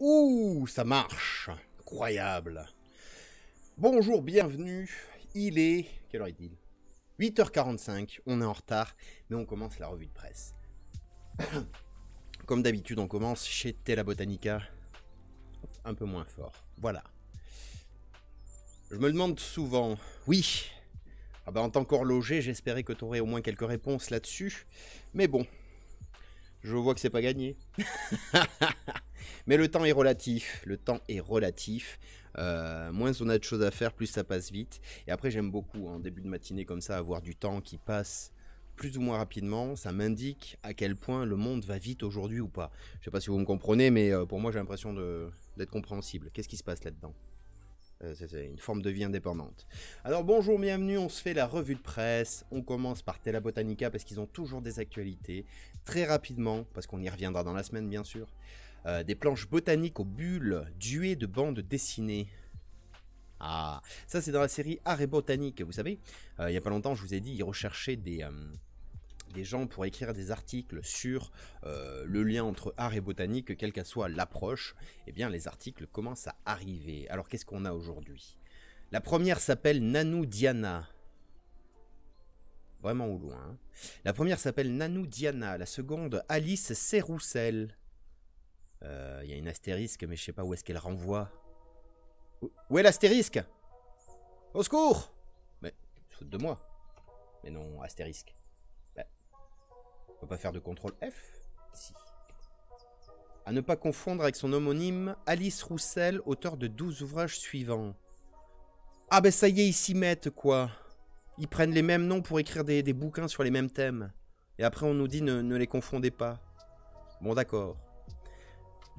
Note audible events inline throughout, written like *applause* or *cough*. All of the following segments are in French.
Ouh, ça marche Incroyable Bonjour, bienvenue. Il est... Quelle heure est-il? 8h45, on est en retard, mais on commence la revue de presse. Comme d'habitude, on commence chez Tela Botanica. Un peu moins fort. Voilà. Je me demande souvent... Oui ah ben, En tant qu'horloger, j'espérais que tu aurais au moins quelques réponses là-dessus. Mais bon, je vois que c'est pas gagné. *laughs* Mais le temps est relatif. Le temps est relatif. Euh, moins on a de choses à faire, plus ça passe vite. Et après, j'aime beaucoup en début de matinée comme ça avoir du temps qui passe plus ou moins rapidement. Ça m'indique à quel point le monde va vite aujourd'hui ou pas. Je sais pas si vous me comprenez, mais euh, pour moi, j'ai l'impression d'être compréhensible. Qu'est-ce qui se passe là-dedans? Euh, c'est une forme de vie indépendante. Alors bonjour, bienvenue, on se fait la revue de presse. On commence par Tela Botanica parce qu'ils ont toujours des actualités. Très rapidement, parce qu'on y reviendra dans la semaine bien sûr. Euh, des planches botaniques aux bulles, duées de bandes dessinées. Ah, ça c'est dans la série Art et Botanique, vous savez. Euh, il n'y a pas longtemps, je vous ai dit, ils recherchaient des, euh, des gens pour écrire des articles sur le lien entre art et botanique, quelle qu'elle soit l'approche. Eh bien, les articles commencent à arriver. Alors, qu'est-ce qu'on a aujourd'hui? La première s'appelle Nanou Diana. Vraiment au loin. Hein. La première s'appelle Nanou Diana. La seconde, Alice Serroussel. Il euh, y a une astérisque, mais je sais pas où est-ce qu'elle renvoie. Où est l'astérisque? Au secours Mais, faute de moi. Mais non, astérisque. Ben, on peut pas faire de contrôle F? Si. À ne pas confondre avec son homonyme, Alice Roussel, auteur de 12 ouvrages suivants. Ah ben ça y est, ils s'y mettent, quoi. Ils prennent les mêmes noms pour écrire des, bouquins sur les mêmes thèmes. Et après on nous dit ne, ne les confondez pas. Bon d'accord.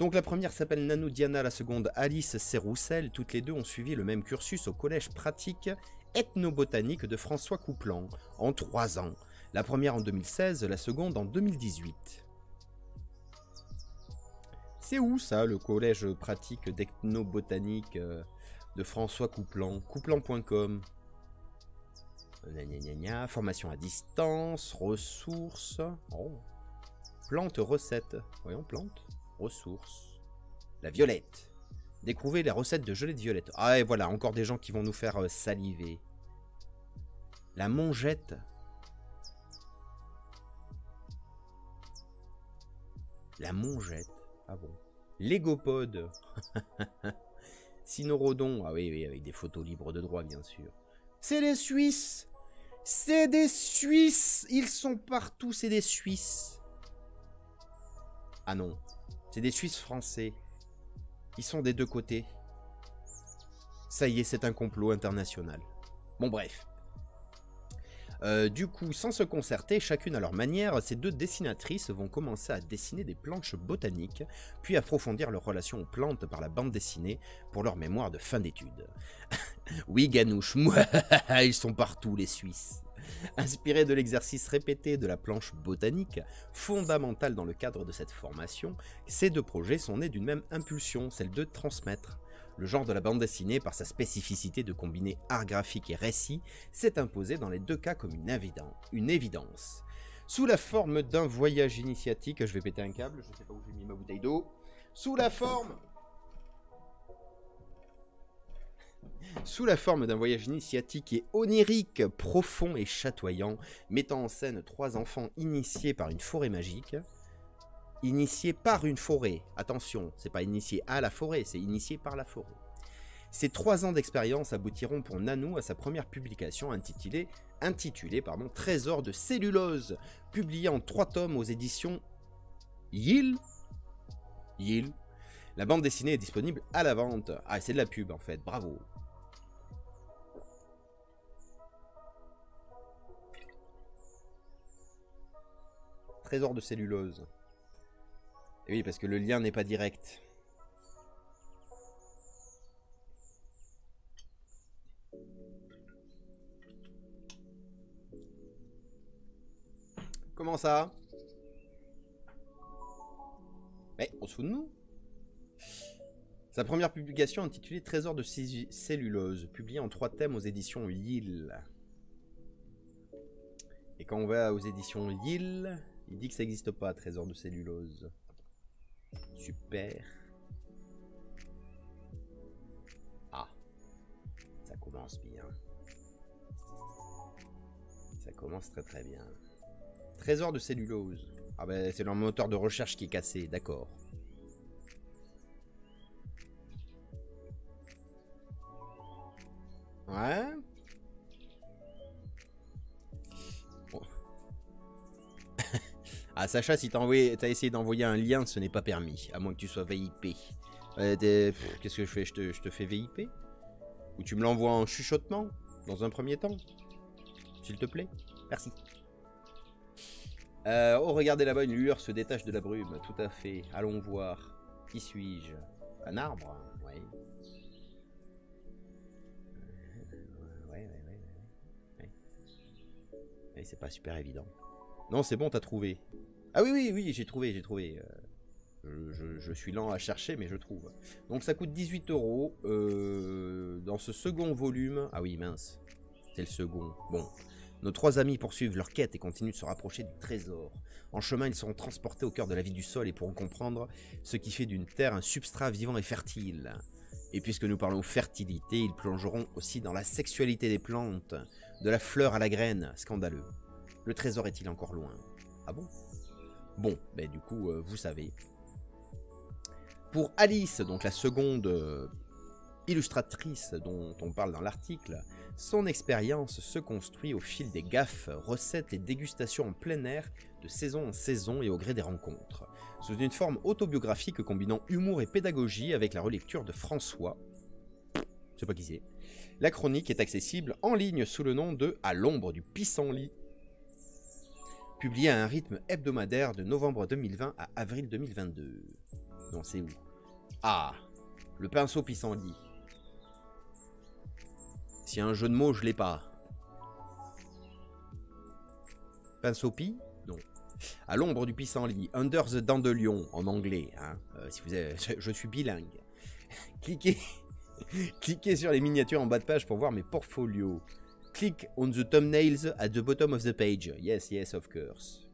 Donc la première s'appelle Nanou Diana, la seconde Alice Serroussel. Toutes les deux ont suivi le même cursus au collège pratique ethnobotanique de François Couplan en trois ans. La première en 2016, la seconde en 2018. C'est où ça, le collège pratique d'ethnobotanique euh, de François Couplan Couplan.com. Formation à distance, ressources. Oh. Plantes, recettes. Voyons, plantes ressources. La violette. Découvrez les recettes de gelée de violette. Ah et voilà, encore des gens qui vont nous faire euh, saliver. La mongette. La mongette. Ah bon. Légopode. *laughs* Sinorodon. Ah oui, oui, avec des photos libres de droit, bien sûr. C'est des Suisses. C'est des Suisses. Ils sont partout, c'est des Suisses. Ah non, c'est des Suisses français. Ils sont des deux côtés. Ça y est, c'est un complot international. Bon bref. Euh, du coup, sans se concerter, chacune à leur manière, ces deux dessinatrices vont commencer à dessiner des planches botaniques, puis approfondir leur relation aux plantes par la bande dessinée pour leur mémoire de fin d'études. *laughs* oui, Ganouche, moi, *laughs* ils sont partout les Suisses. Inspiré de l'exercice répété de la planche botanique, fondamentale dans le cadre de cette formation, ces deux projets sont nés d'une même impulsion, celle de transmettre. Le genre de la bande dessinée, par sa spécificité de combiner art graphique et récit, s'est imposé dans les deux cas comme une, une évidence. Sous la forme d'un voyage initiatique, je vais péter un câble, je ne sais pas où j'ai mis ma bouteille d'eau. Sous la forme sous la forme d'un voyage initiatique et onirique, profond et chatoyant, mettant en scène trois enfants initiés par une forêt magique. Initiés par une forêt. Attention, c'est pas initié à la forêt, c'est initié par la forêt. Ces trois ans d'expérience aboutiront pour Nanou à sa première publication intitulée, intitulée pardon, Trésor de cellulose, publiée en trois tomes aux éditions Yil. Yil. La bande dessinée est disponible à la vente. Ah, c'est de la pub en fait, bravo. Trésor de cellulose. Et oui, parce que le lien n'est pas direct. Comment ça? Mais on se fout de nous Sa première publication intitulée Trésor de cellulose, publiée en trois thèmes aux éditions Lille. Et quand on va aux éditions Lille, il dit que ça n'existe pas, trésor de cellulose. Super. Ah. Ça commence bien. Ça commence très très bien. Trésor de cellulose. Ah ben c'est leur moteur de recherche qui est cassé, d'accord. Ouais, ah Sacha, si t'as essayé d'envoyer un lien, ce n'est pas permis, à moins que tu sois VIP. Euh, qu'est-ce que je fais? Je te, fais VIP Ou tu me l'envoies en chuchotement, dans un premier temps? S'il te plaît Merci. Euh, oh, regardez là-bas, une lueur se détache de la brume. Tout à fait. Allons voir. Qui suis-je? Un arbre? Oui. Ouais, ouais, ouais. ouais. c'est pas super évident. Non, c'est bon, t'as trouvé. Ah oui, oui, oui, j'ai trouvé, j'ai trouvé. Euh, je, suis lent à chercher, mais je trouve. Donc ça coûte 18 euros. Euh, dans ce second volume... Ah oui, mince. C'est le second. Bon, nos trois amis poursuivent leur quête et continuent de se rapprocher du trésor. En chemin, ils seront transportés au cœur de la vie du sol et pourront comprendre ce qui fait d'une terre un substrat vivant et fertile. Et puisque nous parlons fertilité, ils plongeront aussi dans la sexualité des plantes, de la fleur à la graine, scandaleux. Le trésor est-il encore loin? Ah bon? Bon, ben du coup, euh, vous savez. Pour Alice, donc la seconde euh, illustratrice dont on parle dans l'article, son expérience se construit au fil des gaffes, recettes et dégustations en plein air, de saison en saison et au gré des rencontres, sous une forme autobiographique combinant humour et pédagogie avec la relecture de François. Je sais pas qui c'est. La chronique est accessible en ligne sous le nom de À l'ombre du pissenlit. Publié à un rythme hebdomadaire de novembre 2020 à avril 2022. Non, c'est où? Ah, le pinceau pissenlit. A un jeu de mots, je l'ai pas. Pinsopi Non. À l'ombre du pissenlit, Under the Dandelion en anglais. Hein. Euh, si vous *laughs* je, suis bilingue. cliquez, *laughs* cliquez sur les miniatures en bas de page pour voir mes portfolios. Click on the thumbnails at the bottom of the page. Yes, yes, of course.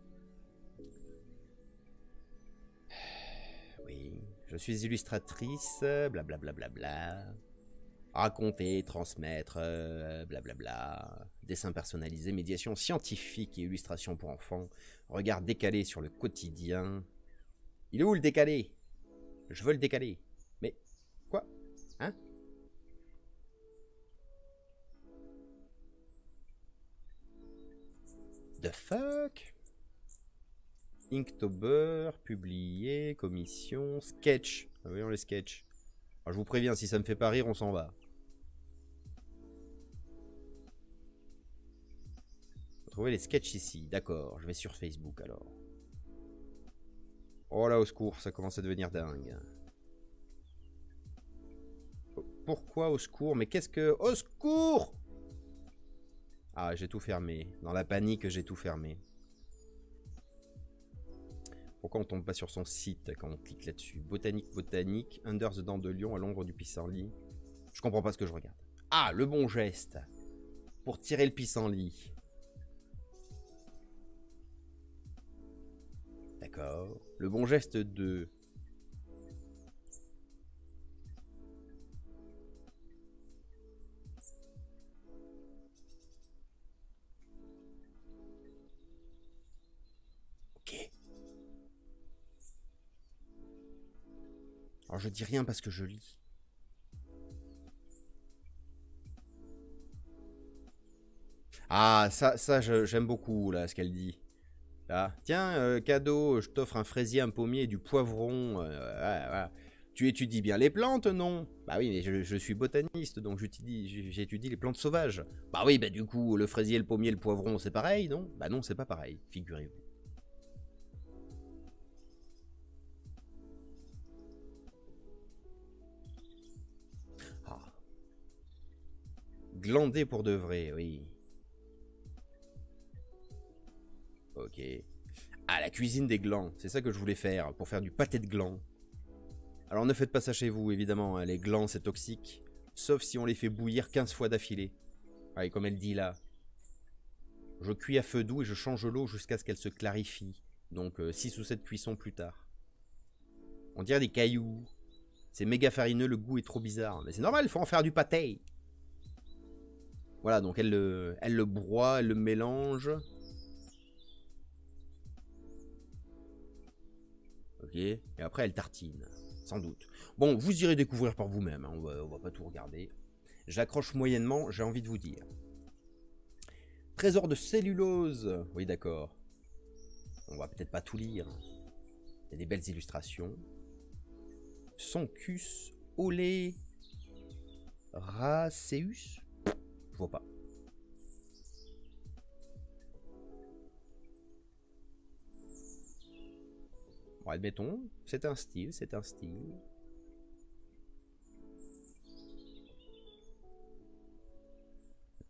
*sighs* Oui, je suis illustratrice, blablabla. Bla, bla, bla, raconter, transmettre, blablabla, dessin personnalisé, médiation scientifique et illustration pour enfants, regard décalé sur le quotidien. Il est où le décalé? Je veux le décaler. Mais quoi? Hein? The fuck Inktober, publié, commission, sketch. Ah, voyons les sketchs. je vous préviens, si ça me fait pas rire, on s'en va. Trouver les sketchs ici. D'accord, je vais sur Facebook alors. Oh là, au secours, ça commence à devenir dingue. Pourquoi au secours? Mais qu'est-ce que... Au secours? Ah, j'ai tout fermé. Dans la panique, j'ai tout fermé. Pourquoi on tombe pas sur son site quand on clique là-dessus? Botanique, botanique, Under the Dent de Lion à l'ombre du pissenlit. Je comprends pas ce que je regarde. Ah, le bon geste Pour tirer le pissenlit. Le bon geste de... Alors je dis rien parce que je lis. Ah, ça, ça j'aime beaucoup, là, ce qu'elle dit. Tiens, euh, cadeau, je t'offre un fraisier, un pommier, du poivron. Euh, tu étudies bien les plantes, non? Bah oui, mais je, suis botaniste, donc j'étudie les plantes sauvages. Bah oui, bah du coup, le fraisier, le pommier, le poivron, c'est pareil, non? Bah non, c'est pas pareil, figurez-vous. Glander pour de vrai, oui. Ok. Ah, la cuisine des glands. C'est ça que je voulais faire, pour faire du pâté de glands. Alors ne faites pas ça chez vous, évidemment. Hein. Les glands, c'est toxique. Sauf si on les fait bouillir 15 fois d'affilée. Ouais, comme elle dit là. Je cuis à feu doux et je change l'eau jusqu'à ce qu'elle se clarifie. Donc 6 euh, ou 7 cuissons plus tard. On dirait des cailloux. C'est méga farineux, le goût est trop bizarre. Mais c'est normal, il faut en faire du pâté. Voilà, donc elle le, broie, elle le mélange. Ok, et après elle tartine, sans doute. Bon, vous irez découvrir par vous-même, hein, on, va, va pas tout regarder. J'accroche moyennement, j'ai envie de vous dire. Trésor de cellulose, oui d'accord. On va peut-être pas tout lire. Il y a des belles illustrations. Soncus olé raceus Je vois pas. Bon, admettons, c'est un style, c'est un style.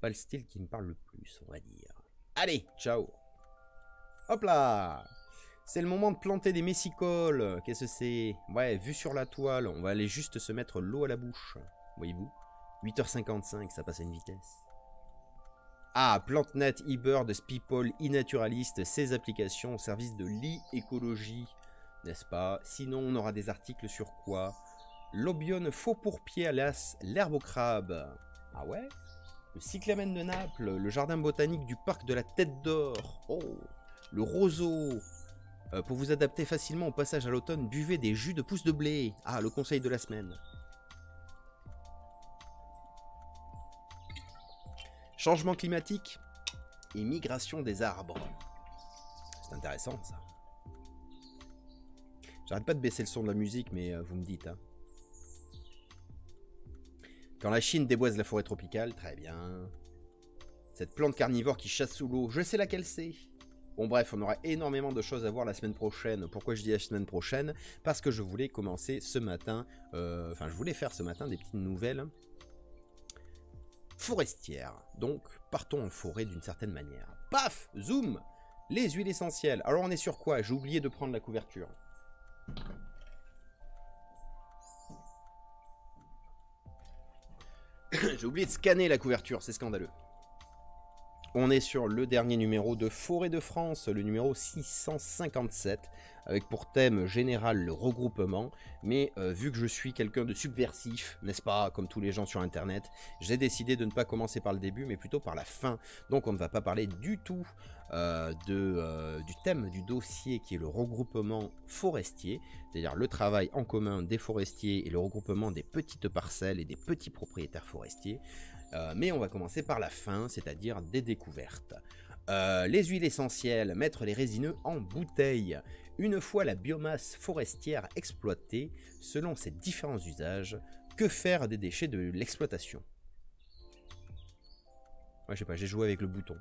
Pas le style qui me parle le plus, on va dire. Allez, ciao Hop là C'est le moment de planter des messicoles. Qu'est-ce que c'est? Ouais, vu sur la toile, on va aller juste se mettre l'eau à la bouche. Voyez-vous 8h55, ça passe à une vitesse. Ah, PlanteNet, eBird, Speeple, e-naturaliste, ces applications au service de l'e-écologie, n'est-ce pas? Sinon, on aura des articles sur quoi? L'obione faux pour pied, alias l'herbe au crabe. Ah ouais? Le cyclamen de Naples, le jardin botanique du parc de la Tête d'Or. Oh Le roseau. Euh, pour vous adapter facilement au passage à l'automne, buvez des jus de pousse de blé. Ah, le conseil de la semaine. Changement climatique et migration des arbres. C'est intéressant ça. J'arrête pas de baisser le son de la musique, mais euh, vous me dites. Hein. Quand la Chine déboise la forêt tropicale, très bien. Cette plante carnivore qui chasse sous l'eau, je sais laquelle c'est. Bon bref, on aura énormément de choses à voir la semaine prochaine. Pourquoi je dis la semaine prochaine? Parce que je voulais commencer ce matin, euh, enfin je voulais faire ce matin des petites nouvelles forestière. Donc, partons en forêt d'une certaine manière. Paf Zoom Les huiles essentielles. Alors, on est sur quoi? J'ai oublié de prendre la couverture. *coughs* J'ai oublié de scanner la couverture, c'est scandaleux. On est sur le dernier numéro de Forêt de France, le numéro 657, avec pour thème général le regroupement. Mais euh, vu que je suis quelqu'un de subversif, n'est-ce pas, comme tous les gens sur Internet, j'ai décidé de ne pas commencer par le début, mais plutôt par la fin. Donc on ne va pas parler du tout euh, euh, du thème du dossier qui est le regroupement forestier, c'est-à-dire le travail en commun des forestiers et le regroupement des petites parcelles et des petits propriétaires forestiers. Euh, mais on va commencer par la fin, c'est-à-dire des découvertes. Euh, les huiles essentielles, mettre les résineux en bouteille. Une fois la biomasse forestière exploitée, selon ses différents usages, que faire des déchets de l'exploitation? Ouais, je sais pas, j'ai joué avec le bouton.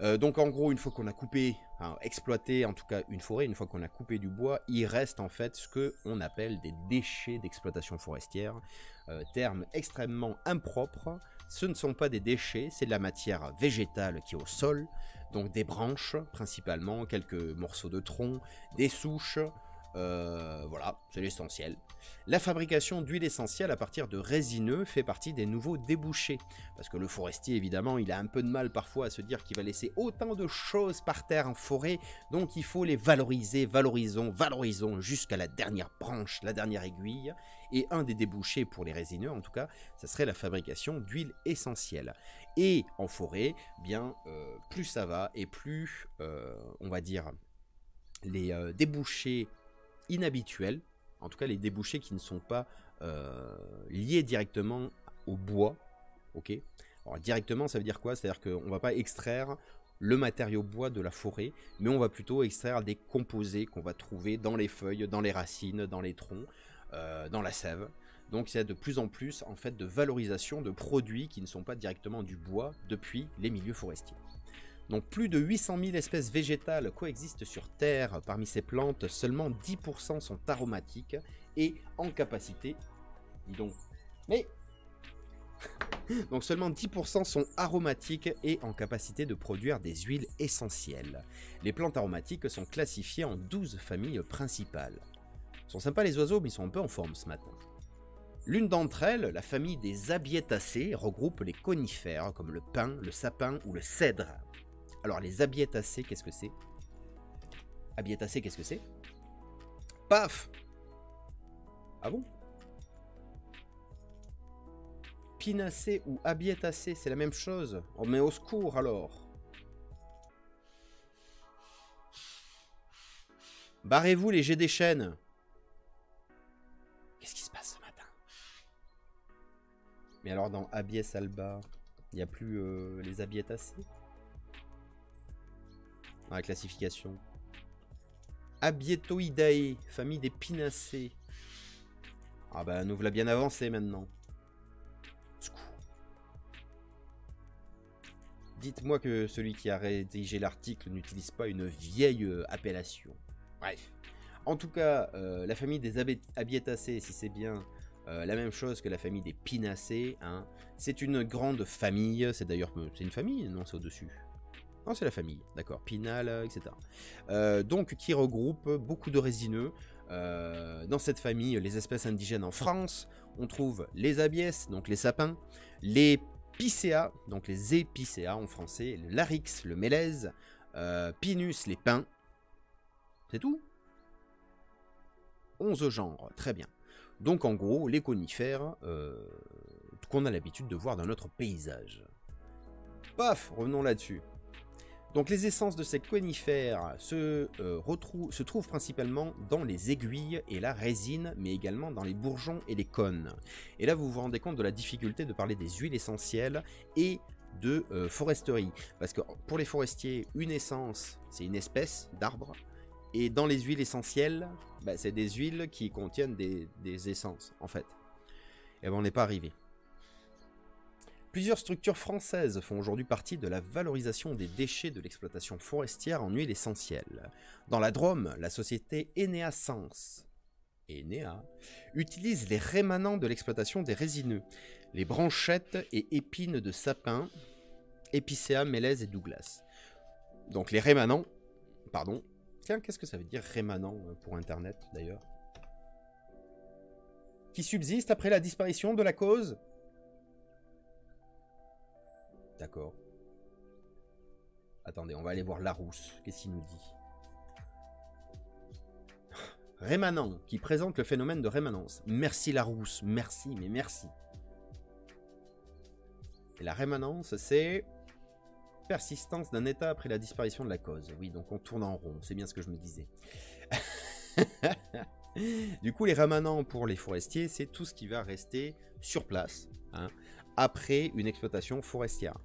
Euh, donc en gros, une fois qu'on a coupé, exploité en tout cas une forêt, une fois qu'on a coupé du bois, il reste en fait ce que on appelle des déchets d'exploitation forestière. Euh, terme extrêmement impropre. Ce ne sont pas des déchets, c'est de la matière végétale qui est au sol, donc des branches principalement, quelques morceaux de tronc, des souches, euh, voilà, c'est l'essentiel. La fabrication d'huile essentielle à partir de résineux fait partie des nouveaux débouchés. Parce que le forestier, évidemment, il a un peu de mal parfois à se dire qu'il va laisser autant de choses par terre en forêt. Donc il faut les valoriser, valorisons, valorisons jusqu'à la dernière branche, la dernière aiguille. Et un des débouchés pour les résineux, en tout cas, ça serait la fabrication d'huile essentielle. Et en forêt, bien, euh, plus ça va et plus, euh, on va dire, les débouchés inhabituels, en tout cas les débouchés qui ne sont pas euh, liés directement au bois. Ok? Alors directement, ça veut dire quoi? C'est-à-dire qu'on ne va pas extraire le matériau bois de la forêt, mais on va plutôt extraire des composés qu'on va trouver dans les feuilles, dans les racines, dans les troncs, euh, dans la sève. Donc il y a de plus en plus en fait de valorisation de produits qui ne sont pas directement du bois depuis les milieux forestiers. Donc plus de 800 000 espèces végétales coexistent sur Terre. Parmi ces plantes, seulement 10% sont aromatiques et en capacité... Dis donc... Mais... *laughs* donc seulement 10% sont aromatiques et en capacité de produire des huiles essentielles. Les plantes aromatiques sont classifiées en 12 familles principales. Ils sont sympas les oiseaux, mais ils sont un peu en forme ce matin. L'une d'entre elles, la famille des Abietacées, regroupe les conifères comme le pin, le sapin ou le cèdre. Alors, les abiétacées, qu'est-ce que c'est? Abiétacées, qu'est-ce que c'est? Paf Ah bon? Pinacées ou abiétacées, c'est la même chose? On met au secours alors. Barrez-vous les jets des chaînes. Qu'est-ce qui se passe ce matin? Mais alors dans Abies alba, il n'y a plus euh, les abiétacées Dans la classification. Abietoidae, famille des pinacées. Ah bah nous voilà bien avancé maintenant. Dites-moi que celui qui a rédigé l'article n'utilise pas une vieille euh, appellation. Bref. En tout cas, euh, la famille des Abietacées, si c'est bien euh, la même chose que la famille des Pinacées, hein, c'est une grande famille. C'est d'ailleurs, c'est une famille, non, c'est au-dessus. C'est la famille, d'accord, Pinal, etc. donc, qui regroupe beaucoup de résineux. dans cette famille, les espèces indigènes en France, on trouve les abies, donc les sapins, les Picea, donc les épicéas en français, le le mélèze, euh, Pinus, les pins. C'est tout? 11 genres, très bien. Donc en gros, les conifères euh, qu'on a l'habitude de voir dans notre paysage. Paf, revenons là-dessus. Donc les essences de ces conifères se, euh, se trouvent principalement dans les aiguilles et la résine, mais également dans les bourgeons et les cônes. Et là, vous vous rendez compte de la difficulté de parler des huiles essentielles et de euh, foresterie. Parce que pour les forestiers, une essence, c'est une espèce d'arbre. Et dans les huiles essentielles, bah, c'est des huiles qui contiennent des, essences, en fait. Et ben on n'est pas arrivé. Plusieurs structures françaises font aujourd'hui partie de la valorisation des déchets de l'exploitation forestière en huile essentielle. Dans la Drôme, la société Enea Sens utilise les rémanents de l'exploitation des résineux, les branchettes et épines de sapin, Epicea, Mélèze et Douglas. Donc les rémanents, pardon, tiens, qu'est-ce que ça veut dire rémanent euh, pour Internet d'ailleurs? Qui subsiste après la disparition de la cause D'accord. Attendez, on va aller voir Larousse. Qu'est-ce qu'il nous dit? Rémanent, qui présente le phénomène de rémanence. Merci Larousse, merci, mais merci. Et la rémanence, c'est persistance d'un état après la disparition de la cause. Oui, donc on tourne en rond, c'est bien ce que je me disais. *laughs* du coup, les rémanents pour les forestiers, c'est tout ce qui va rester sur place. Hein après une exploitation forestière.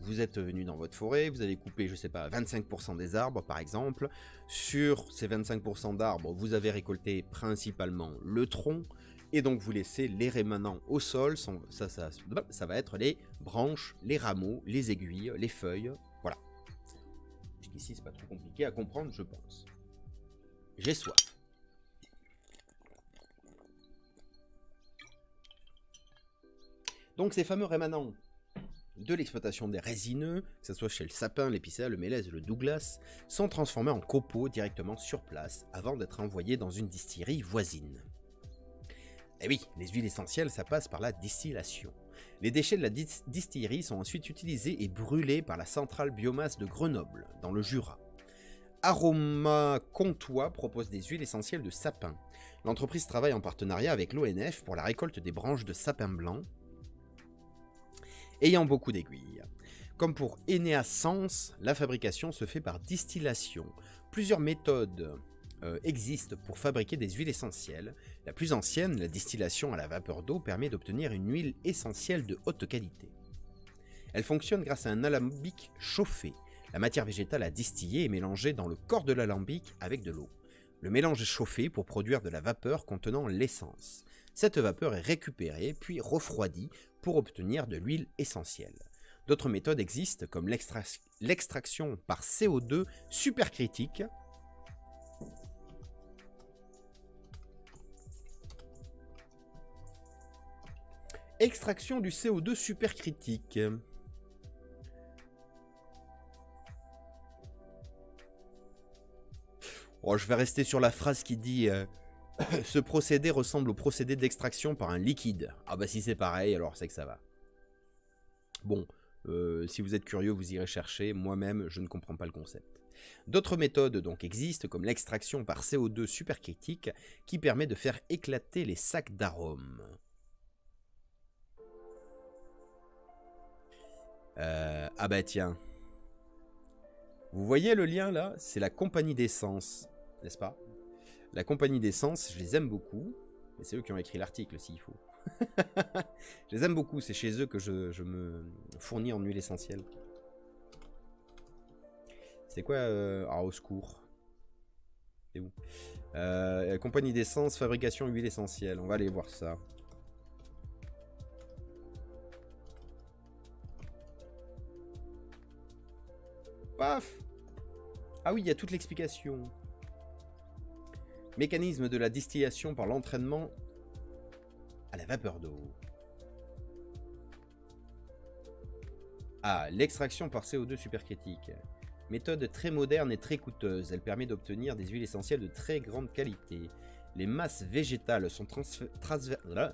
Vous êtes venu dans votre forêt, vous avez coupé, je sais pas, 25% des arbres par exemple. Sur ces 25% d'arbres, vous avez récolté principalement le tronc, et donc vous laissez les rémanents au sol, ça, va être les branches, les rameaux, les aiguilles, les feuilles, voilà. Jusqu'ici c'est pas trop compliqué à comprendre je pense. J'ai soif. Donc ces fameux rémanents de l'exploitation des résineux, que ce soit chez le sapin, l'épicéa, le mélèze, le douglas, sont transformés en copeaux directement sur place avant d'être envoyés dans une distillerie voisine. Et eh oui, les huiles essentielles, ça passe par la distillation. Les déchets de la distillerie sont ensuite utilisés et brûlés par la centrale biomasse de Grenoble, dans le Jura. Aroma Comtois propose des huiles essentielles de sapin. L'entreprise travaille en partenariat avec l'ONF pour la récolte des branches de sapin blanc, ayant beaucoup d'aiguilles. Comme pour Sens, la fabrication se fait par distillation. Plusieurs méthodes euh, existent pour fabriquer des huiles essentielles. La plus ancienne, la distillation à la vapeur d'eau, permet d'obtenir une huile essentielle de haute qualité. Elle fonctionne grâce à un alambic chauffé. La matière végétale à distiller est mélangée dans le corps de l'alambic avec de l'eau. Le mélange est chauffé pour produire de la vapeur contenant l'essence. Cette vapeur est récupérée puis refroidie pour obtenir de l'huile essentielle. D'autres méthodes existent comme l'extraction par CO2 supercritique, Extraction du CO2 supercritique. Oh, je vais rester sur la phrase qui dit euh, *coughs* ce procédé ressemble au procédé d'extraction par un liquide. Ah bah si c'est pareil, alors c'est que ça va. Bon, euh, si vous êtes curieux, vous irez chercher. Moi-même, je ne comprends pas le concept. D'autres méthodes donc existent, comme l'extraction par CO2 supercritique, qui permet de faire éclater les sacs d'arômes. Euh, ah bah tiens. Vous voyez le lien là? C'est la compagnie d'essence, n'est-ce pas? La compagnie d'essence, je les aime beaucoup. Mais c'est eux qui ont écrit l'article s'il faut. *laughs* je les aime beaucoup, c'est chez eux que je, me fournis en huile essentielle. C'est quoi euh, Ah, au secours. C'est où? Euh, Compagnie d'essence, fabrication huile essentielle. On va aller voir ça. Paf Ah oui, il y a toute l'explication. Mécanisme de la distillation par l'entraînement à la vapeur d'eau. Ah, l'extraction par CO2 supercritique. Méthode très moderne et très coûteuse. Elle permet d'obtenir des huiles essentielles de très grande qualité. Les masses végétales sont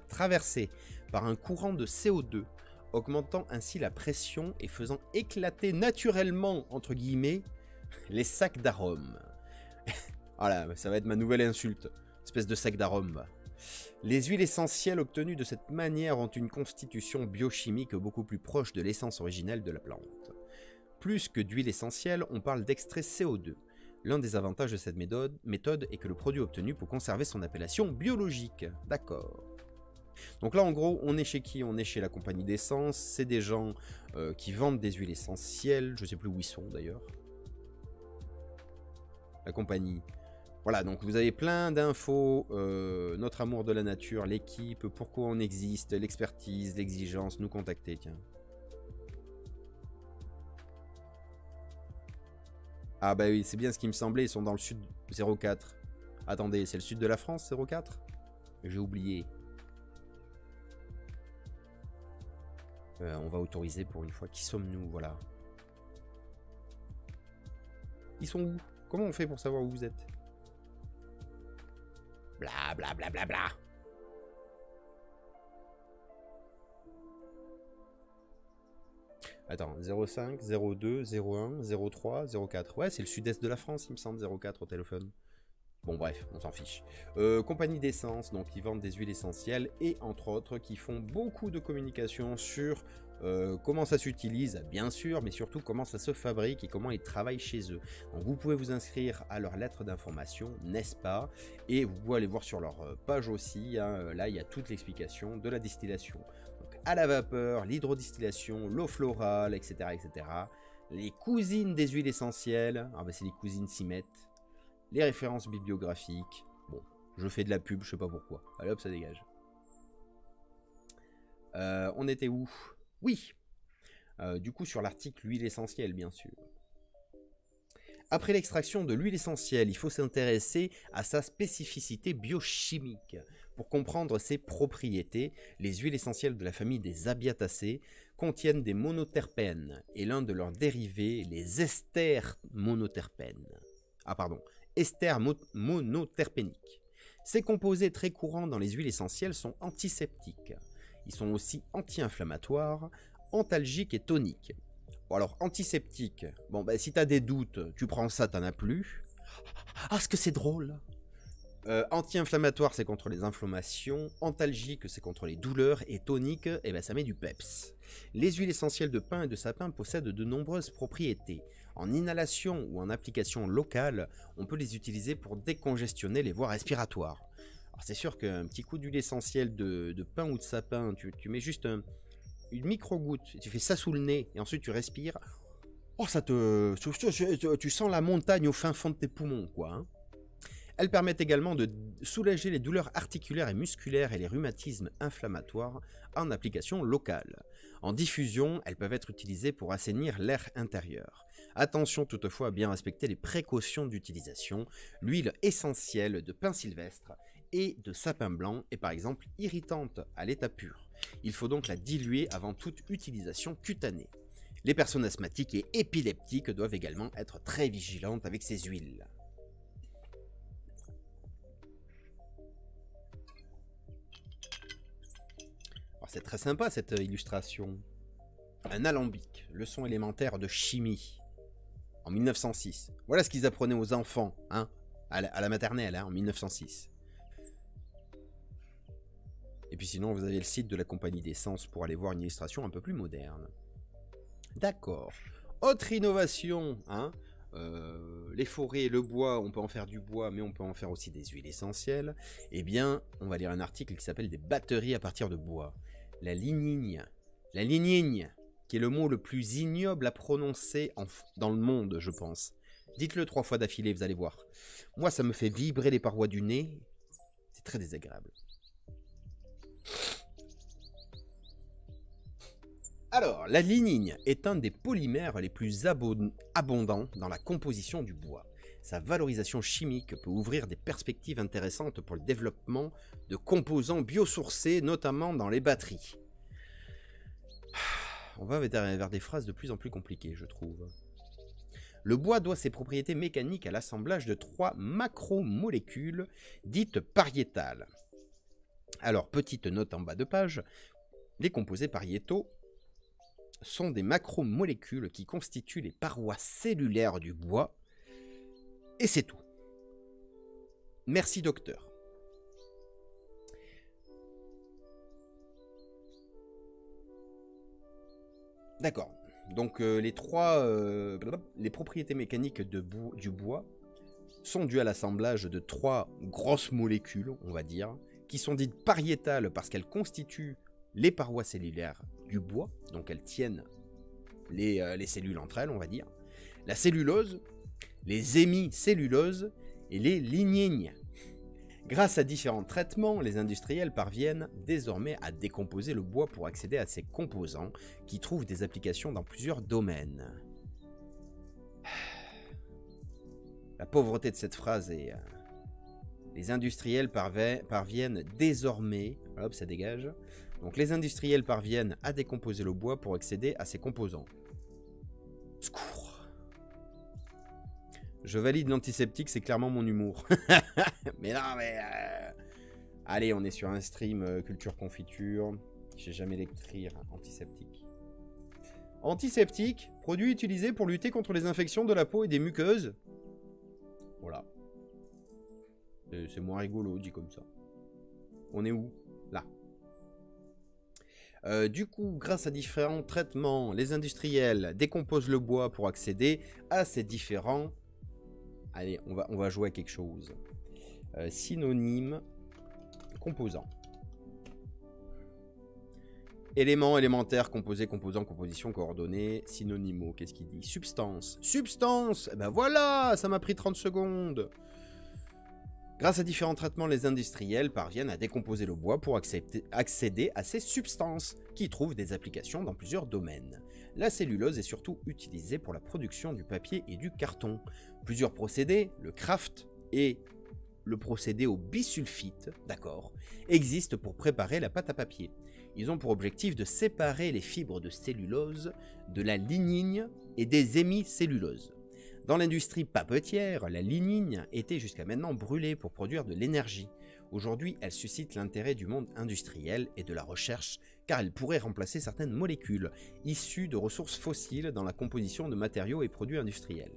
traversées par un courant de CO2 augmentant ainsi la pression et faisant éclater naturellement, entre guillemets, les sacs d'arômes. Voilà, ça va être ma nouvelle insulte. Espèce de sac d'arômes. Les huiles essentielles obtenues de cette manière ont une constitution biochimique beaucoup plus proche de l'essence originelle de la plante. Plus que d'huile essentielle, on parle d'extrait CO2. L'un des avantages de cette méthode, est que le produit obtenu peut conserver son appellation biologique. D'accord. Donc là, en gros, on est chez qui? On est chez la compagnie d'essence. C'est des gens euh, qui vendent des huiles essentielles. Je sais plus où ils sont d'ailleurs. La compagnie. Voilà, donc vous avez plein d'infos. Euh, notre amour de la nature, l'équipe, pourquoi on existe, l'expertise, l'exigence. Nous contacter, tiens. Ah bah oui, c'est bien ce qui me semblait. Ils sont dans le sud 04. Attendez, c'est le sud de la France 04 J'ai oublié. Euh, on va autoriser pour une fois. Qui sommes-nous? Voilà. Ils sont où? Comment on fait pour savoir où vous êtes? Bla bla bla bla bla. Attends, 05, 02, 01, 03, 04. Ouais, c'est le sud-est de la France, il me semble, 04 au téléphone. Bon bref, on s'en fiche. Euh, compagnie d'essence, donc ils vendent des huiles essentielles et entre autres qui font beaucoup de communication sur euh, comment ça s'utilise, bien sûr, mais surtout comment ça se fabrique et comment ils travaillent chez eux. Donc vous pouvez vous inscrire à leur lettre d'information, n'est-ce pas? Et vous pouvez aller voir sur leur euh, page aussi, hein, là il y a toute l'explication de la distillation. Donc à la vapeur, l'hydrodistillation, l'eau florale, etc., etc. Les cousines des huiles essentielles, ah bah c'est les cousines s'y mettent les références bibliographiques. Bon, je fais de la pub, je sais pas pourquoi. Allez hop, ça dégage. Euh, on était où? Oui euh, Du coup, sur l'article L'huile essentielle, bien sûr. Après l'extraction de l'huile essentielle, il faut s'intéresser à sa spécificité biochimique. Pour comprendre ses propriétés, les huiles essentielles de la famille des abiatacées contiennent des monoterpènes et l'un de leurs dérivés, les esters monoterpènes. Ah pardon, ester monoterpénique. Ces composés très courants dans les huiles essentielles sont antiseptiques. Ils sont aussi anti-inflammatoires, antalgiques et toniques. Bon alors, antiseptiques, bon ben si t'as des doutes, tu prends ça, t'en as plus. Ah, ce que c'est drôle euh, Anti-inflammatoire, c'est contre les inflammations. Antalgique, c'est contre les douleurs. Et tonique, eh ben, ça met du peps. Les huiles essentielles de pin et de sapin possèdent de nombreuses propriétés. En inhalation ou en application locale, on peut les utiliser pour décongestionner les voies respiratoires. Alors c'est sûr qu'un petit coup d'huile essentielle de, de, pain ou de sapin, tu, mets juste une micro-goutte, tu fais ça sous le nez et ensuite tu respires. Oh, ça te. Tu, sens la montagne au fin fond de tes poumons, quoi. Hein. Elles permettent également de soulager les douleurs articulaires et musculaires et les rhumatismes inflammatoires en application locale. En diffusion, elles peuvent être utilisées pour assainir l'air intérieur. Attention toutefois à bien respecter les précautions d'utilisation. L'huile essentielle de pin sylvestre et de sapin blanc est par exemple irritante à l'état pur. Il faut donc la diluer avant toute utilisation cutanée. Les personnes asthmatiques et épileptiques doivent également être très vigilantes avec ces huiles. C'est très sympa cette illustration. Un alambic, leçon élémentaire de chimie en 1906. Voilà ce qu'ils apprenaient aux enfants, hein, à la, maternelle, hein, en 1906. Et puis sinon, vous avez le site de la compagnie d'essence pour aller voir une illustration un peu plus moderne. D'accord. Autre innovation, hein euh, les forêts, le bois, on peut en faire du bois, mais on peut en faire aussi des huiles essentielles. Eh bien, on va lire un article qui s'appelle Des batteries à partir de bois. La lignine. La lignine, qui est le mot le plus ignoble à prononcer dans le monde, je pense. Dites-le trois fois d'affilée, vous allez voir. Moi, ça me fait vibrer les parois du nez. C'est très désagréable. Alors, la lignine est un des polymères les plus abondants dans la composition du bois. Sa valorisation chimique peut ouvrir des perspectives intéressantes pour le développement de composants biosourcés, notamment dans les batteries. *sighs* On va vers des phrases de plus en plus compliquées, je trouve. Le bois doit ses propriétés mécaniques à l'assemblage de trois macromolécules dites pariétales. Alors, petite note en bas de page, les composés pariétaux sont des macromolécules qui constituent les parois cellulaires du bois. Et c'est tout. Merci docteur. D'accord. Donc euh, les trois euh, les propriétés mécaniques du bois sont dues à l'assemblage de trois grosses molécules, on va dire, qui sont dites pariétales parce qu'elles constituent les parois cellulaires du bois, donc elles tiennent euh, les, cellules entre elles, on va dire, la cellulose, les hémicelluloses et les lignines. Grâce à différents traitements, les industriels parviennent désormais à décomposer le bois pour accéder à ces composants qui trouvent des applications dans plusieurs domaines. *sighs* La pauvreté de cette phrase est... Euh, les industriels parviennent désormais, hop ça dégage, donc les industriels parviennent à décomposer le bois pour accéder à ses composants. Je valide l'antiseptique, c'est clairement mon humour. *laughs* mais non, mais... Euh, allez, on est sur un stream euh, culture confiture. J'ai jamais l'écrire antiseptique. Antiseptique, produit utilisé pour lutter contre les infections de la peau et des muqueuses. Voilà. C'est moins rigolo, dit comme ça. On est où? Là. Euh, du coup, grâce à différents traitements, les industriels décomposent le bois pour accéder à ces différents... Allez, on va, jouer à quelque chose. Euh, synonyme, composant. Éléments, élémentaires, composés, composants, composition, coordonnées, synonymo, qu'est-ce qu'il dit? Substance. Substance Eh ben voilà, ça m'a pris 30 secondes Grâce à différents traitements, les industriels parviennent à décomposer le bois pour accéder à ces substances, qui trouvent des applications dans plusieurs domaines. La cellulose est surtout utilisée pour la production du papier et du carton. Plusieurs procédés, le craft et le procédé au bisulfite, d'accord, existent pour préparer la pâte à papier. Ils ont pour objectif de séparer les fibres de cellulose de la lignine et des hémicelluloses. Dans l'industrie papetière, la lignine était jusqu'à maintenant brûlée pour produire de l'énergie. Aujourd'hui, elle suscite l'intérêt du monde industriel et de la recherche car elle pourrait remplacer certaines molécules issues de ressources fossiles dans la composition de matériaux et produits industriels.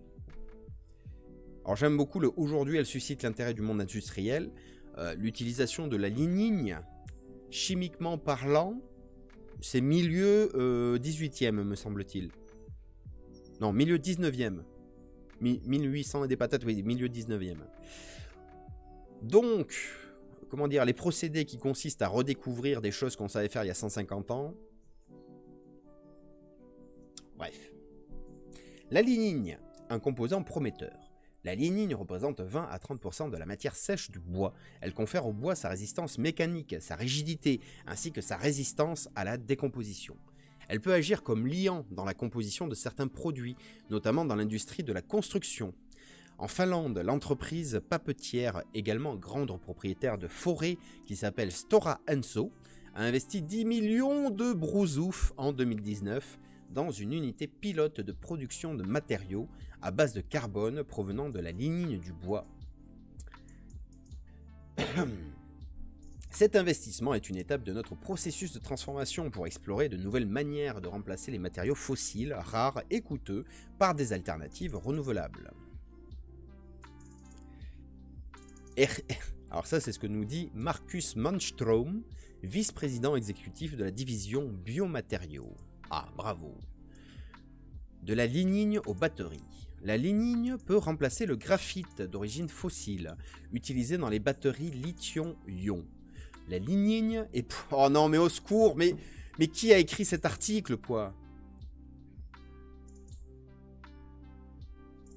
Alors j'aime beaucoup le aujourd'hui elle suscite l'intérêt du monde industriel. Euh, l'utilisation de la lignine, chimiquement parlant, c'est milieu 18e euh, me semble-t-il. Non, milieu 19e. 1800 et des patates, oui, milieu 19e. Donc, comment dire, les procédés qui consistent à redécouvrir des choses qu'on savait faire il y a 150 ans. Bref. La lignine, un composant prometteur. La lignine représente 20 à 30% de la matière sèche du bois. Elle confère au bois sa résistance mécanique, sa rigidité, ainsi que sa résistance à la décomposition. Elle peut agir comme liant dans la composition de certains produits, notamment dans l'industrie de la construction. En Finlande, l'entreprise papetière, également grande propriétaire de forêts, qui s'appelle Stora Enso, a investi 10 millions de brousouf en 2019 dans une unité pilote de production de matériaux à base de carbone provenant de la lignine du bois. *clears throat* Cet investissement est une étape de notre processus de transformation pour explorer de nouvelles manières de remplacer les matériaux fossiles, rares et coûteux, par des alternatives renouvelables. Alors ça, c'est ce que nous dit Marcus Manstrom, vice-président exécutif de la division biomatériaux. Ah, bravo. De la lignine aux batteries. La lignine peut remplacer le graphite d'origine fossile, utilisé dans les batteries lithium-ion. La lignine est... Oh non, mais au secours, mais, mais qui a écrit cet article, quoi?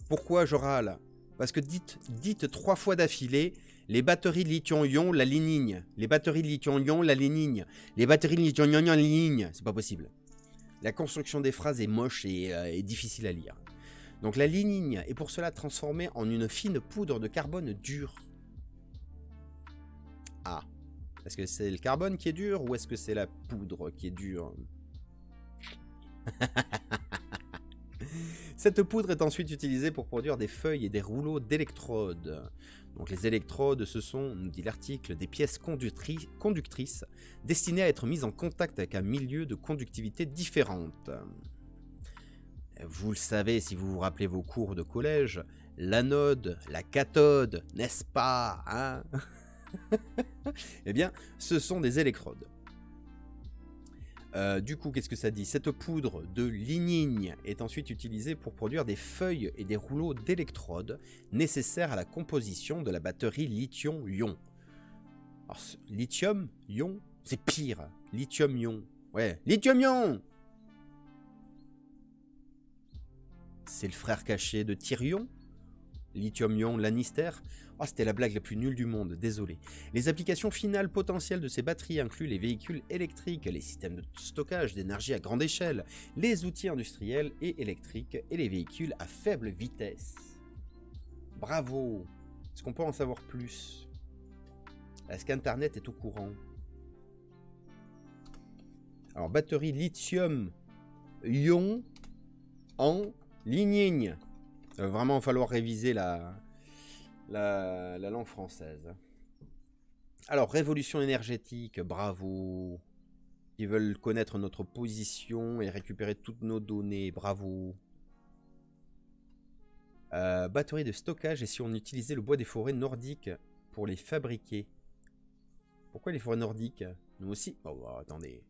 Pourquoi je râle Parce que dites, trois fois d'affilée les batteries lithium-ion, la lignine. Les batteries lithium-ion, la lignine. Les batteries lithium-ion, la lignine. C'est pas possible. La construction des phrases est moche et, euh, difficile à lire. Donc la lignine est pour cela transformée en une fine poudre de carbone dur. Ah. Est-ce que c'est le carbone qui est dur ou est-ce que c'est la poudre qui est dure? *laughs* Cette poudre est ensuite utilisée pour produire des feuilles et des rouleaux d'électrodes. Donc les électrodes, ce sont, nous dit l'article, des pièces conductrices destinées à être mises en contact avec un milieu de conductivité différente. Vous le savez si vous vous rappelez vos cours de collège, l'anode, la cathode, n'est-ce pas hein? *laughs* Eh bien, ce sont des électrodes. Euh, du coup, qu'est-ce que ça dit? Cette poudre de lignine est ensuite utilisée pour produire des feuilles et des rouleaux d'électrodes nécessaires à la composition de la batterie lithium-ion. lithium-ion C'est pire. Lithium-ion. Ouais, lithium-ion C'est le frère caché de Tyrion? Lithium-ion Lannister? Oh, c'était la blague la plus nulle du monde, désolé. Les applications finales potentielles de ces batteries incluent les véhicules électriques, les systèmes de stockage d'énergie à grande échelle, les outils industriels et électriques et les véhicules à faible vitesse. Bravo Est-ce qu'on peut en savoir plus? Est-ce qu'Internet est au courant? Alors, batterie lithium-ion en lignine. Il va falloir réviser la, la, langue française. Alors, révolution énergétique, bravo. Ils veulent connaître notre position et récupérer toutes nos données, bravo. Euh, batterie de stockage et si on utilisait le bois des forêts nordiques pour les fabriquer. Pourquoi les forêts nordiques? Nous aussi Oh, bah, attendez.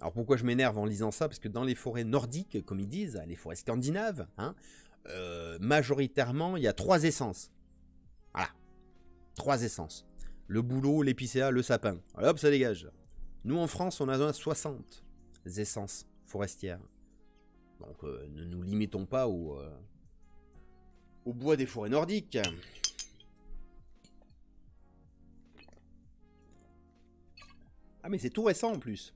Alors pourquoi je m'énerve en lisant ça? Parce que dans les forêts nordiques, comme ils disent, les forêts scandinaves, hein, euh, majoritairement, il y a trois essences. Voilà. Trois essences. Le boulot, l'épicéa, le sapin. hop, ça dégage. Nous, en France, on a 60 essences forestières. Donc, euh, ne nous limitons pas au, euh, au bois des forêts nordiques. Ah, mais c'est tout récent en plus.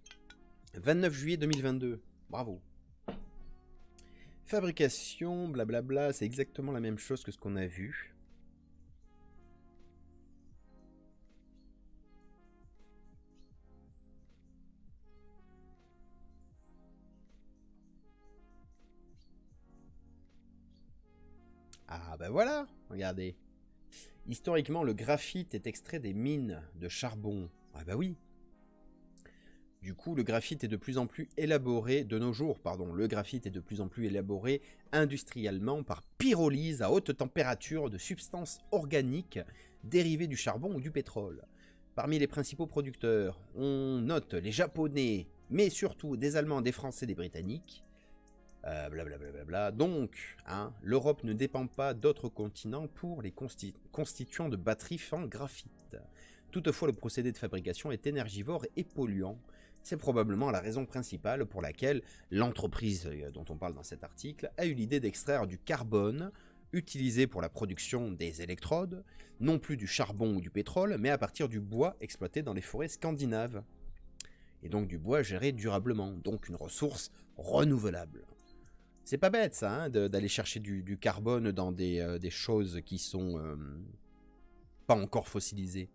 29 juillet 2022. Bravo. Fabrication, blablabla, c'est exactement la même chose que ce qu'on a vu. Ben voilà, regardez. Historiquement, le graphite est extrait des mines de charbon. Ah bah oui. Du coup, le graphite est de plus en plus élaboré, de nos jours, pardon, le graphite est de plus en plus élaboré industriellement par pyrolyse à haute température de substances organiques dérivées du charbon ou du pétrole. Parmi les principaux producteurs, on note les Japonais, mais surtout des Allemands, des Français, des Britanniques. Euh, Donc, hein, l'Europe ne dépend pas d'autres continents pour les constituants de batteries fin graphite. Toutefois, le procédé de fabrication est énergivore et polluant. C'est probablement la raison principale pour laquelle l'entreprise euh, dont on parle dans cet article a eu l'idée d'extraire du carbone utilisé pour la production des électrodes, non plus du charbon ou du pétrole, mais à partir du bois exploité dans les forêts scandinaves. Et donc du bois géré durablement, donc une ressource renouvelable. C'est pas bête ça, hein, d'aller chercher du, carbone dans des, euh, choses qui sont euh, pas encore fossilisées.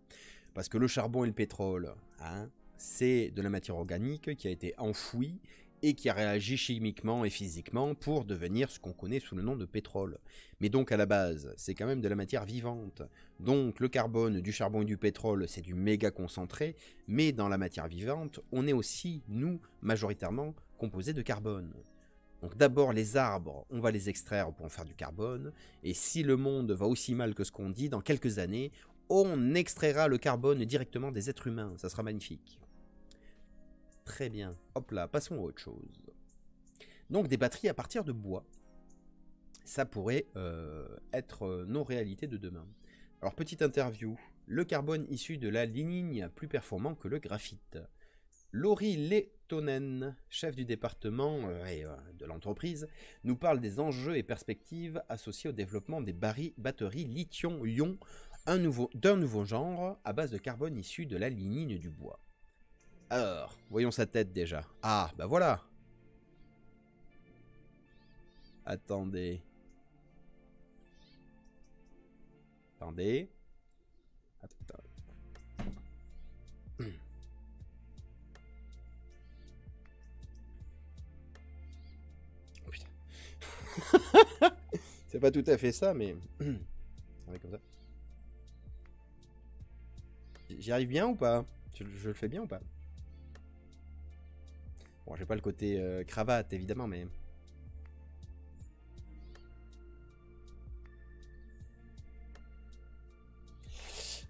Parce que le charbon et le pétrole, hein, c'est de la matière organique qui a été enfouie et qui a réagi chimiquement et physiquement pour devenir ce qu'on connaît sous le nom de pétrole. Mais donc à la base, c'est quand même de la matière vivante. Donc le carbone, du charbon et du pétrole, c'est du méga concentré, mais dans la matière vivante, on est aussi, nous, majoritairement, composé de carbone. Donc d'abord les arbres, on va les extraire pour en faire du carbone, et si le monde va aussi mal que ce qu'on dit, dans quelques années, on extraira le carbone directement des êtres humains, ça sera magnifique. Très bien, hop là, passons à autre chose. Donc des batteries à partir de bois. Ça pourrait euh, être euh, nos réalités de demain. Alors petite interview. Le carbone issu de la lignine plus performant que le graphite. Laurie Letonen, chef du département euh, et, euh, de l'entreprise, nous parle des enjeux et perspectives associés au développement des batteries lithium-ion d'un nouveau, d'un nouveau genre à base de carbone issu de la lignine du bois. Alors, voyons sa tête déjà. Ah, bah voilà Attendez. Attendez. *laughs* C'est pas tout à fait ça, mais. *clears throat* J'y arrive bien ou pas? Je, je le fais bien ou pas? Bon, j'ai pas le côté euh, cravate évidemment, mais.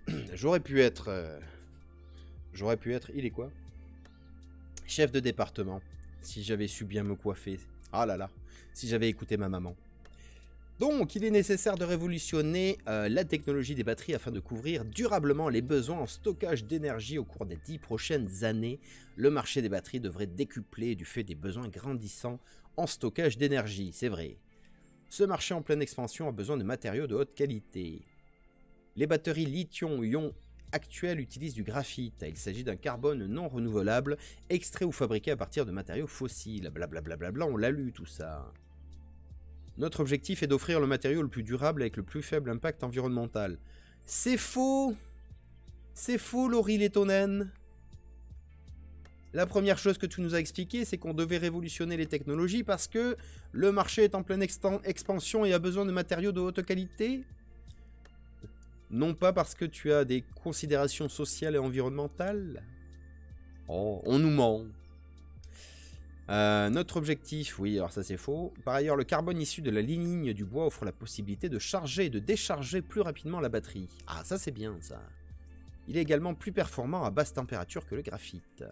*clears throat* J'aurais pu être. euh, J'aurais pu être. Il est quoi? Chef de département. Si j'avais su bien me coiffer. Ah là là. Si j'avais écouté ma maman. Donc, il est nécessaire de révolutionner euh, la technologie des batteries afin de couvrir durablement les besoins en stockage d'énergie au cours des dix prochaines années. Le marché des batteries devrait décupler du fait des besoins grandissants en stockage d'énergie, c'est vrai. Ce marché en pleine expansion a besoin de matériaux de haute qualité. Les batteries lithium-ion actuelles utilisent du graphite. Il s'agit d'un carbone non renouvelable, extrait ou fabriqué à partir de matériaux fossiles. Blablabla, bla bla bla, on l'a lu tout ça. Notre objectif est d'offrir le matériau le plus durable avec le plus faible impact environnemental. C'est faux C'est faux, Laurie Letonen La première chose que tu nous as expliqué, c'est qu'on devait révolutionner les technologies parce que le marché est en pleine expansion et a besoin de matériaux de haute qualité? Non pas parce que tu as des considérations sociales et environnementales Oh, on nous ment euh, notre objectif, oui, alors ça c'est faux. Par ailleurs, le carbone issu de la lignine du bois offre la possibilité de charger et de décharger plus rapidement la batterie. Ah, ça c'est bien ça. Il est également plus performant à basse température que le graphite.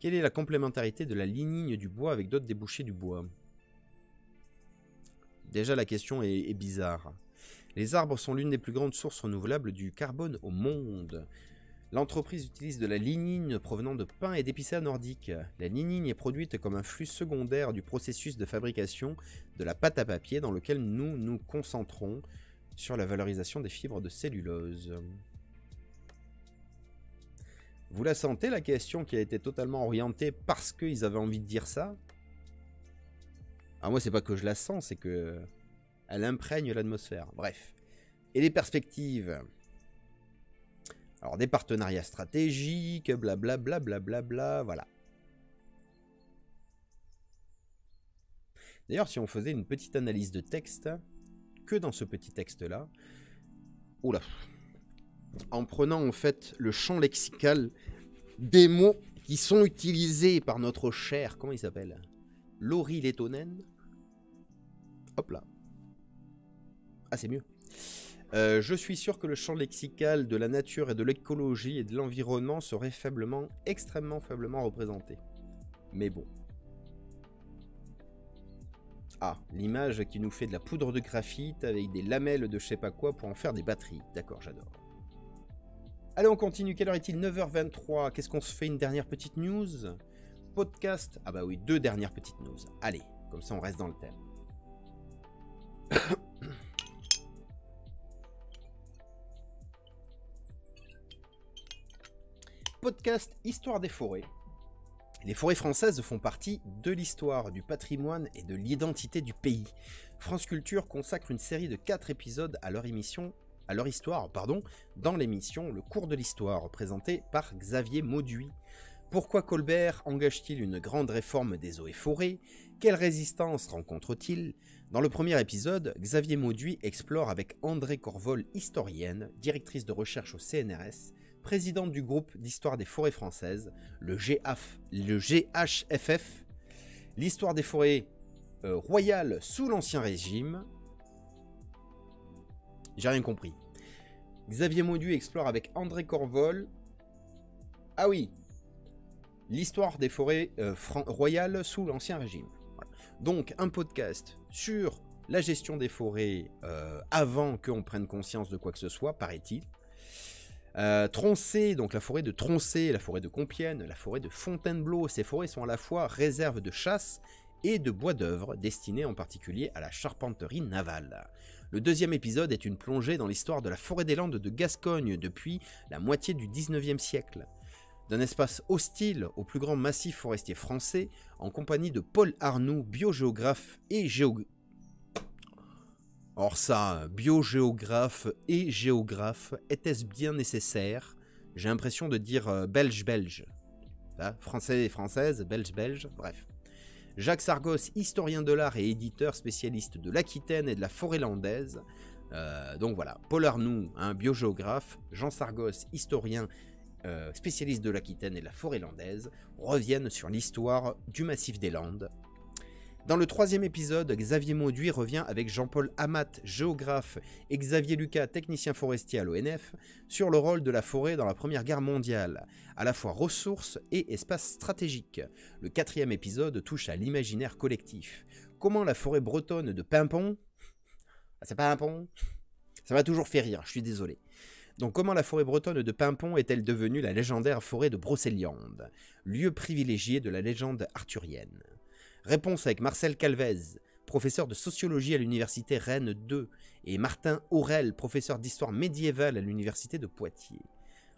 Quelle est la complémentarité de la lignine du bois avec d'autres débouchés du bois? Déjà la question est, est bizarre. Les arbres sont l'une des plus grandes sources renouvelables du carbone au monde. L'entreprise utilise de la lignine provenant de pins et d'épicéas nordiques. La lignine est produite comme un flux secondaire du processus de fabrication de la pâte à papier dans lequel nous nous concentrons sur la valorisation des fibres de cellulose. Vous la sentez la question qui a été totalement orientée parce qu'ils avaient envie de dire ça? Ah moi c'est pas que je la sens, c'est que elle imprègne l'atmosphère. Bref. Et les perspectives alors des partenariats stratégiques, blablabla, blablabla, voilà. D'ailleurs, si on faisait une petite analyse de texte, que dans ce petit texte-là, oula, en prenant en fait le champ lexical des mots qui sont utilisés par notre cher, comment il s'appelle? Laurie Letonen. Hop là. Ah, c'est mieux. Euh, je suis sûr que le champ lexical de la nature et de l'écologie et de l'environnement serait faiblement, extrêmement faiblement représenté. Mais bon. Ah, l'image qui nous fait de la poudre de graphite avec des lamelles de je sais pas quoi pour en faire des batteries. D'accord, j'adore. Allez, on continue. Quelle heure est-il? 9h23. Qu'est-ce qu'on se fait? Une dernière petite news? Podcast? Ah bah oui, deux dernières petites news. Allez, comme ça on reste dans le thème. Podcast Histoire des forêts. Les forêts françaises font partie de l'histoire, du patrimoine et de l'identité du pays. France Culture consacre une série de 4 épisodes à leur émission, à leur histoire, pardon, dans l'émission Le cours de l'histoire, présentée par Xavier Mauduit. Pourquoi Colbert engage-t-il une grande réforme des eaux et forêts? Quelle résistance rencontre-t-il? Dans le premier épisode, Xavier Mauduit explore avec André Corvol, historienne, directrice de recherche au CNRS, présidente du groupe d'histoire des forêts françaises, le, GHFF, l'histoire des forêts euh, royales sous l'Ancien Régime. J'ai rien compris. Xavier Mauduit explore avec André Corvol. Ah oui, l'histoire des forêts euh, royales sous l'Ancien Régime. Donc un podcast sur la gestion des forêts euh, avant qu'on prenne conscience de quoi que ce soit, paraît-il. Euh, Troncé, donc la forêt de Troncé, la forêt de Compiègne, la forêt de Fontainebleau, ces forêts sont à la fois réserves de chasse et de bois d'œuvre destinés en particulier à la charpenterie navale. Le deuxième épisode est une plongée dans l'histoire de la forêt des Landes de Gascogne depuis la moitié du 19e siècle. D'un espace hostile au plus grand massif forestier français, en compagnie de Paul Arnoux, biogéographe et géographe. Or ça, biogéographe et géographe, était-ce bien nécessaire? J'ai l'impression de dire belge-belge. Français et française, belge-belge, bref. Jacques Sargos, historien de l'art et éditeur spécialiste de l'Aquitaine et de la forêt landaise. Euh, donc voilà, Paul Arnoux, un biogéographe, Jean Sargos, historien euh, spécialiste de l'Aquitaine et de la forêt landaise, reviennent sur l'histoire du massif des Landes. Dans le troisième épisode, Xavier Mauduit revient avec Jean-Paul Amat, géographe, et Xavier Lucas, technicien forestier à l'ONF, sur le rôle de la forêt dans la Première Guerre mondiale, à la fois ressource et espace stratégique. Le quatrième épisode touche à l'imaginaire collectif. Comment la forêt bretonne de Pimpon... Ah, c'est pas Pimpon Ça m'a toujours fait rire, je suis désolé. Donc comment la forêt bretonne de Pimpon est-elle devenue la légendaire forêt de Brocéliande, lieu privilégié de la légende arthurienne Réponse avec Marcel Calvez, professeur de sociologie à l'université Rennes 2, et Martin Aurel, professeur d'histoire médiévale à l'université de Poitiers.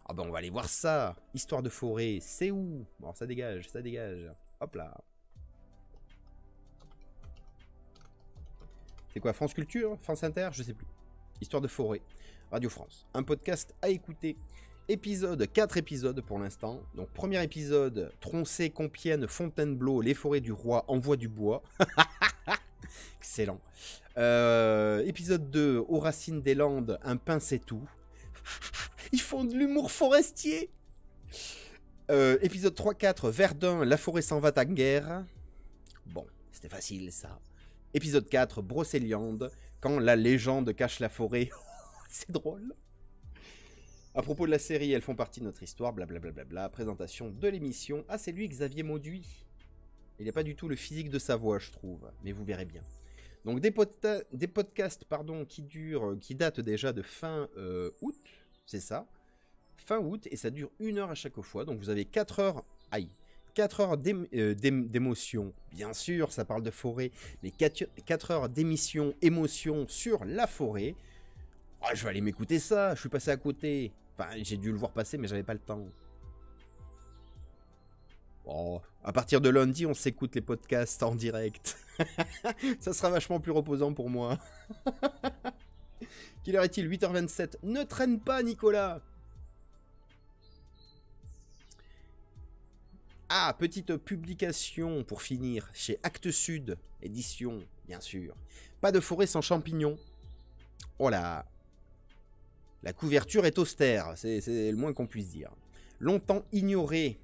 Ah ben on va aller voir ça Histoire de forêt, c'est où? Bon ça dégage, ça dégage. Hop là. C'est quoi France Culture? France Inter? Je sais plus. Histoire de forêt. Radio France. Un podcast à écouter épisode, 4 épisodes pour l'instant. Donc premier épisode, Troncé, Compiègne, Fontainebleau, les forêts du roi envoie du bois. *laughs* Excellent. Euh, épisode 2, aux racines des Landes, un pain c'est tout. *laughs* Ils font de l'humour forestier. Euh, épisode 3-4, Verdun, la forêt s'en va à guerre. Bon, c'était facile ça. Épisode 4, Brocéliande, quand la légende cache la forêt. *laughs* c'est drôle. À propos de la série, elles font partie de notre histoire, blablabla. Présentation de l'émission. Ah, c'est lui, Xavier Mauduit. Il n'est pas du tout le physique de sa voix, je trouve, mais vous verrez bien. Donc des, podcasts pardon, qui durent, qui datent déjà de fin euh, août, c'est ça? Fin août, et ça dure une heure à chaque fois. Donc vous avez 4 heures, aïe, 4 heures euh, d'émotion. Bien sûr, ça parle de forêt, mais 4 heures d'émission, émotion sur la forêt. Oh, je vais aller m'écouter ça, je suis passé à côté. J'ai dû le voir passer, mais j'avais pas le temps. Bon, à partir de lundi, on s'écoute les podcasts en direct. *laughs* ça sera vachement plus reposant pour moi. *laughs* Quelle heure est-il? 8h27. Ne traîne pas, Nicolas Ah, petite publication pour finir chez Actes Sud, édition, bien sûr. Pas de forêt sans champignons. Oh là la couverture est austère, c'est le moins qu'on puisse dire. Longtemps ignoré,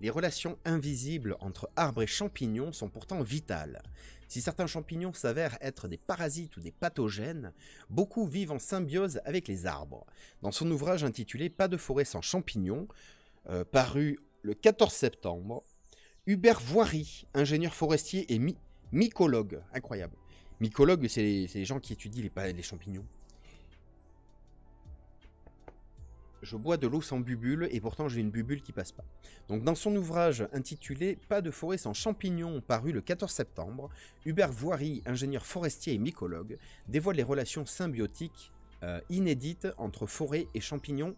les relations invisibles entre arbres et champignons sont pourtant vitales. Si certains champignons s'avèrent être des parasites ou des pathogènes, beaucoup vivent en symbiose avec les arbres. Dans son ouvrage intitulé Pas de forêt sans champignons, euh, paru le 14 septembre, Hubert Voiry, ingénieur forestier et mycologue, incroyable. Mycologue, c'est les, gens qui étudient les champignons. Je bois de l'eau sans bubule et pourtant j'ai une bubule qui passe pas. Donc dans son ouvrage intitulé Pas de forêt sans champignons paru le 14 septembre, Hubert Voiry, ingénieur forestier et mycologue, dévoile les relations symbiotiques euh, inédites entre forêt et champignons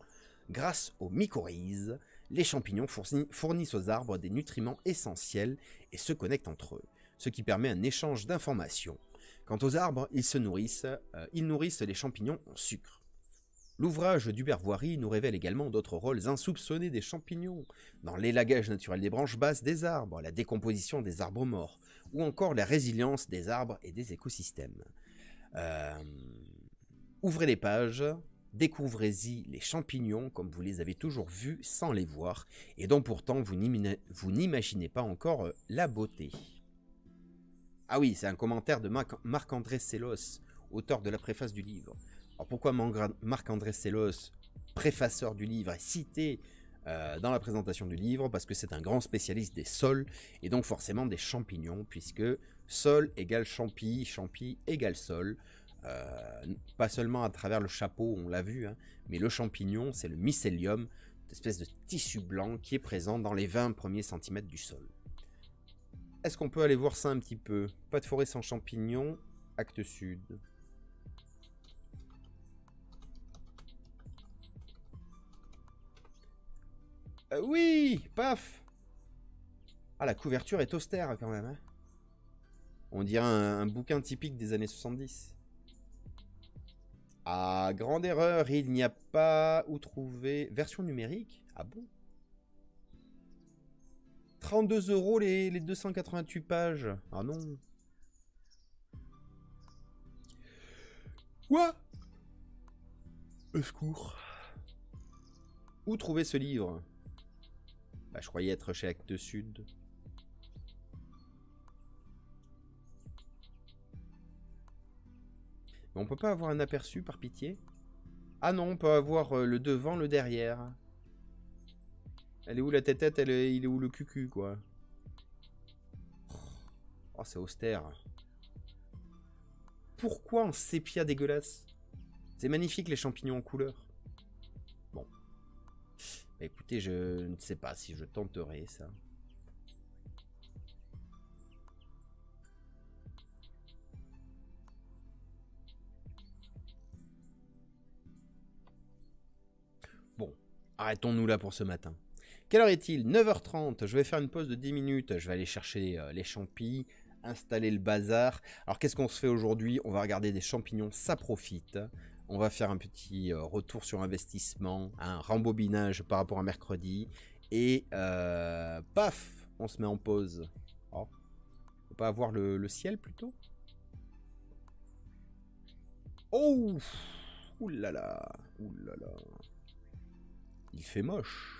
grâce aux mycorhizes. Les champignons fournissent aux arbres des nutriments essentiels et se connectent entre eux, ce qui permet un échange d'informations. Quant aux arbres, ils se nourrissent, euh, ils nourrissent les champignons en sucre. L'ouvrage d'Hubert Voiry nous révèle également d'autres rôles insoupçonnés des champignons, dans l'élagage naturel des branches basses des arbres, la décomposition des arbres morts, ou encore la résilience des arbres et des écosystèmes. Euh, ouvrez les pages, découvrez-y les champignons comme vous les avez toujours vus sans les voir, et dont pourtant vous n'imaginez pas encore euh, la beauté. Ah oui, c'est un commentaire de Marc-André Sellos, auteur de la préface du livre. Alors pourquoi Marc-André Sellos, préfaceur du livre, est cité euh, dans la présentation du livre? Parce que c'est un grand spécialiste des sols et donc forcément des champignons puisque sol égale champi, champi égale sol. Euh, pas seulement à travers le chapeau, on l'a vu, hein, mais le champignon, c'est le mycélium, cette espèce de tissu blanc qui est présent dans les 20 premiers centimètres du sol. Est-ce qu'on peut aller voir ça un petit peu? Pas de forêt sans champignons, acte sud. Euh, oui, paf Ah, la couverture est austère quand même. Hein. On dirait un, bouquin typique des années 70. Ah, grande erreur, il n'y a pas où trouver... Version numérique Ah bon? 32 euros les, les 288 pages. Ah non. Quoi? Au secours. Où trouver ce livre? Bah, je croyais être chez Actes Sud. Mais on peut pas avoir un aperçu par pitié? Ah non, on peut avoir euh, le devant, le derrière. Elle est où la tête est, Il est où le cucu, quoi? Oh, c'est austère. Pourquoi en sépia dégueulasse? C'est magnifique les champignons en couleur. Bah, écoutez, je ne sais pas si je tenterai ça. Bon, arrêtons-nous là pour ce matin. Quelle heure est-il? 9h30. Je vais faire une pause de 10 minutes. Je vais aller chercher euh, les champis, installer le bazar. Alors qu'est-ce qu'on se fait aujourd'hui? On va regarder des champignons, ça profite. On va faire un petit euh, retour sur investissement, un rembobinage par rapport à mercredi. Et euh, paf, on se met en pause. Oh. Peut pas avoir le, le ciel plutôt Oh Ouh là là Ouh là là Il fait moche